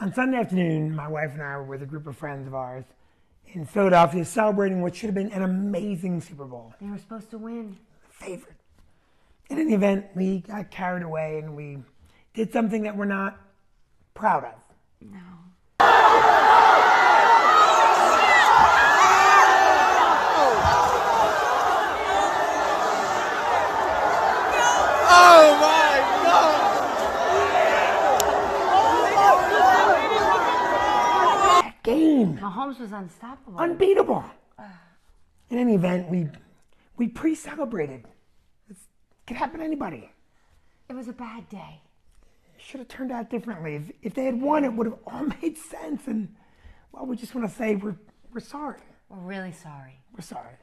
On Sunday afternoon, my wife and I were with a group of friends of ours in Philadelphia celebrating what should have been an amazing Super Bowl. They were supposed to win. Favorite. In any event, we got carried away and we did something that we're not proud of. No. Oh my god! That game, Mahomes was unstoppable. unbeatable. In any event, we we pre-celebrated. It could happen to anybody. it was a bad day. It should have turned out differently. If, if they had won, it would have all made sense. And well, we just want to say we're we're sorry. We're really sorry. We're sorry.